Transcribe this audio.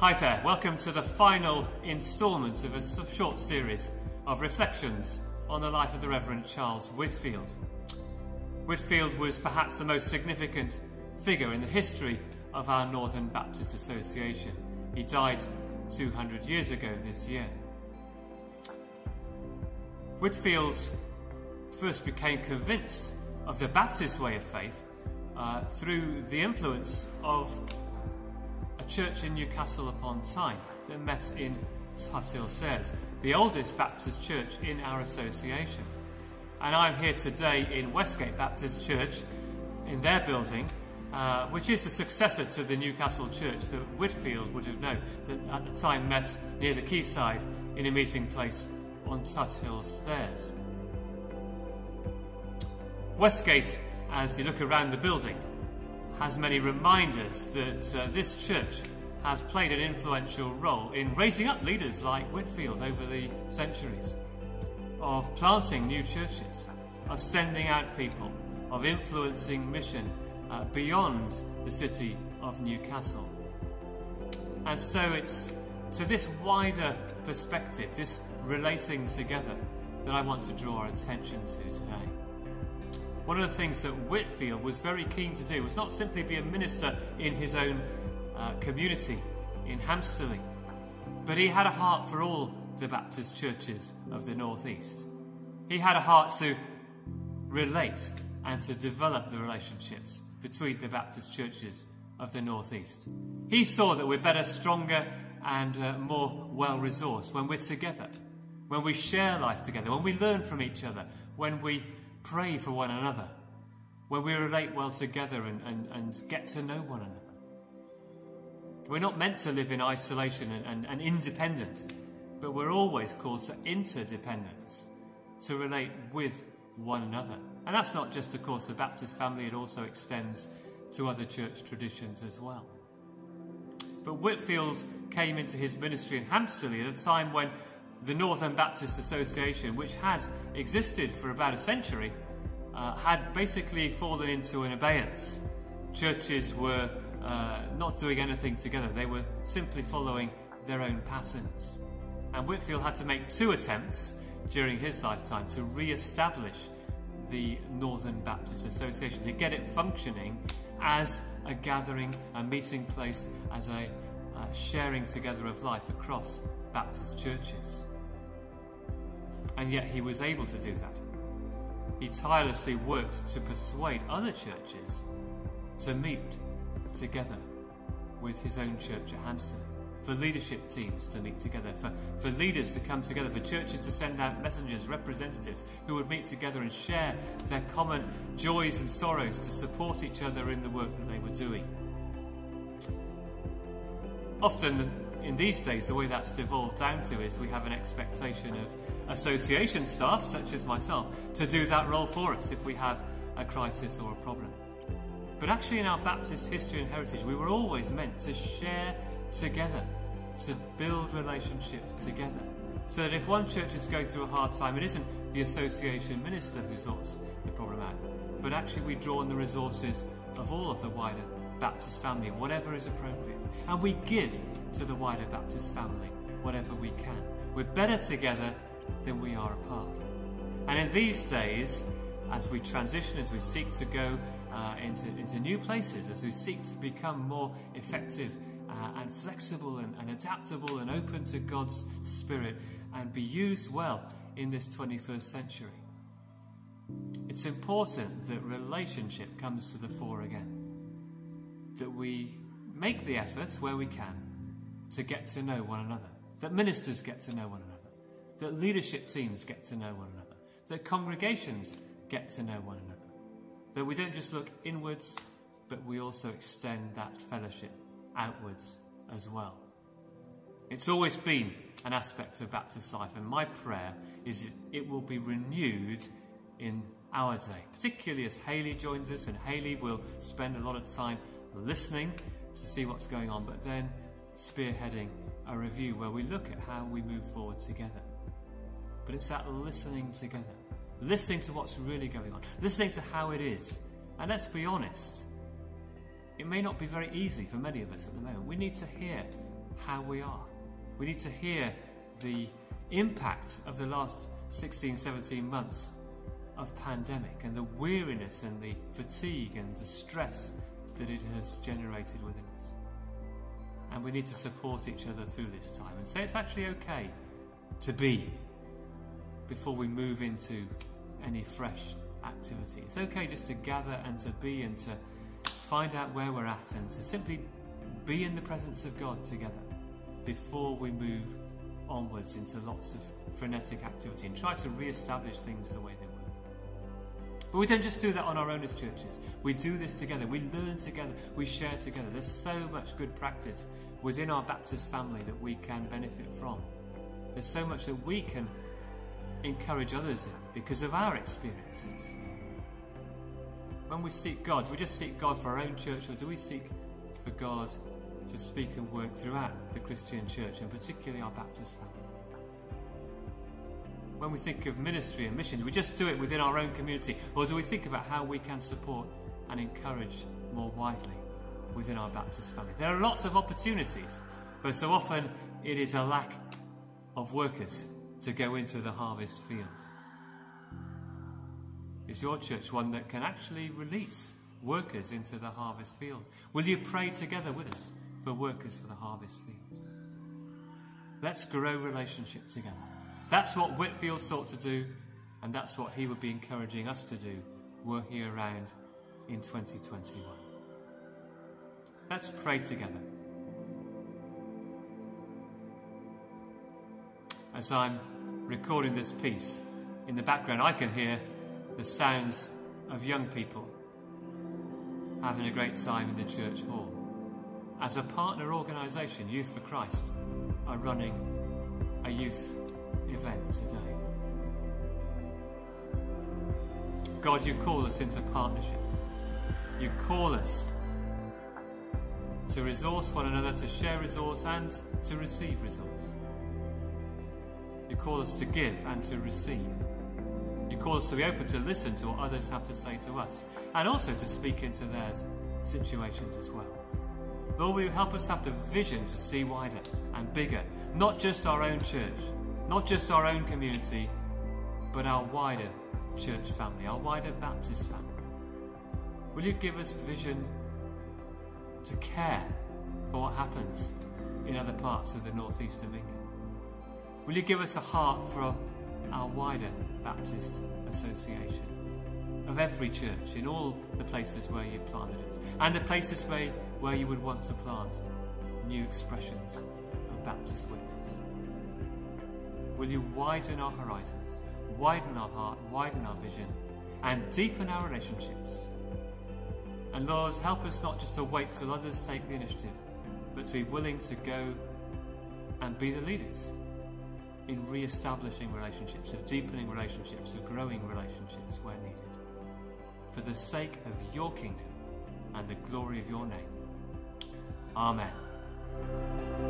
Hi there, welcome to the final instalment of a short series of reflections on the life of the Reverend Charles Whitfield. Whitfield was perhaps the most significant figure in the history of our Northern Baptist Association. He died 200 years ago this year. Whitfield first became convinced of the Baptist way of faith uh, through the influence of church in Newcastle upon Tyne that met in Tuthill Stairs, the oldest Baptist church in our association. And I'm here today in Westgate Baptist Church, in their building, uh, which is the successor to the Newcastle church that Whitfield would have known, that at the time met near the quayside in a meeting place on Tuthill Stairs. Westgate, as you look around the building, has many reminders that uh, this church has played an influential role in raising up leaders like Whitfield over the centuries, of planting new churches, of sending out people, of influencing mission uh, beyond the city of Newcastle. And so it's to this wider perspective, this relating together, that I want to draw our attention to today. One of the things that Whitfield was very keen to do was not simply be a minister in his own uh, community in Hamsterley, but he had a heart for all the Baptist churches of the Northeast. He had a heart to relate and to develop the relationships between the Baptist churches of the Northeast. He saw that we're better, stronger, and uh, more well resourced when we're together, when we share life together, when we learn from each other, when we pray for one another, where we relate well together and, and, and get to know one another. We're not meant to live in isolation and, and, and independent, but we're always called to interdependence, to relate with one another. And that's not just, of course, the Baptist family, it also extends to other church traditions as well. But Whitfield came into his ministry in Hamsterley at a time when the Northern Baptist Association, which had existed for about a century, uh, had basically fallen into an abeyance. Churches were uh, not doing anything together, they were simply following their own patterns. And Whitfield had to make two attempts during his lifetime to re establish the Northern Baptist Association, to get it functioning as a gathering, a meeting place, as a uh, sharing together of life across Baptist churches and yet he was able to do that. He tirelessly worked to persuade other churches to meet together with his own church at Hamsterley, for leadership teams to meet together, for, for leaders to come together, for churches to send out messengers, representatives who would meet together and share their common joys and sorrows to support each other in the work that they were doing. Often in these days, the way that's devolved down to is we have an expectation of association staff, such as myself, to do that role for us if we have a crisis or a problem. But actually, in our Baptist history and heritage, we were always meant to share together, to build relationships together. So that if one church is going through a hard time, it isn't the association minister who sorts the problem out, but actually we draw on the resources of all of the wider Baptist family, whatever is appropriate. And we give to the wider Baptist family whatever we can. We're better together than we are apart. And in these days, as we transition, as we seek to go uh, into, into new places, as we seek to become more effective uh, and flexible and, and adaptable and open to God's Spirit and be used well in this 21st century, it's important that relationship comes to the fore again that we make the effort where we can to get to know one another, that ministers get to know one another, that leadership teams get to know one another, that congregations get to know one another, that we don't just look inwards, but we also extend that fellowship outwards as well. It's always been an aspect of Baptist life, and my prayer is that it will be renewed in our day, particularly as Haley joins us, and Haley will spend a lot of time listening to see what's going on, but then spearheading a review where we look at how we move forward together. But it's that listening together, listening to what's really going on, listening to how it is. And let's be honest, it may not be very easy for many of us at the moment. We need to hear how we are. We need to hear the impact of the last 16, 17 months of pandemic and the weariness and the fatigue and the stress that it has generated within us. And we need to support each other through this time and say it's actually okay to be before we move into any fresh activity. It's okay just to gather and to be and to find out where we're at and to simply be in the presence of God together before we move onwards into lots of frenetic activity and try to re-establish things the way they were. But we don't just do that on our own as churches. We do this together. We learn together. We share together. There's so much good practice within our Baptist family that we can benefit from. There's so much that we can encourage others in because of our experiences. When we seek God, do we just seek God for our own church or do we seek for God to speak and work throughout the Christian church and particularly our Baptist family? When we think of ministry and mission, do we just do it within our own community or do we think about how we can support and encourage more widely within our Baptist family? There are lots of opportunities, but so often it is a lack of workers to go into the harvest field. Is your church one that can actually release workers into the harvest field? Will you pray together with us for workers for the harvest field? Let's grow relationship together. That's what Whitfield sought to do, and that's what he would be encouraging us to do were he around in 2021. Let's pray together. As I'm recording this piece, in the background I can hear the sounds of young people having a great time in the church hall. As a partner organisation, Youth for Christ are running a youth event today. God, you call us into partnership. You call us to resource one another, to share resource and to receive resource. You call us to give and to receive. You call us to be open to listen to what others have to say to us and also to speak into their situations as well. Lord, will you help us have the vision to see wider and bigger, not just our own church, not just our own community, but our wider church family, our wider Baptist family. Will you give us vision to care for what happens in other parts of the northeast of England? Will you give us a heart for our wider Baptist Association of every church in all the places where you've planted us and the places where, where you would want to plant new expressions of Baptist witness. Will you widen our horizons, widen our heart, widen our vision, and deepen our relationships? And Lord, help us not just to wait till others take the initiative, but to be willing to go and be the leaders in re establishing relationships, of deepening relationships, of growing relationships where needed. For the sake of your kingdom and the glory of your name. Amen.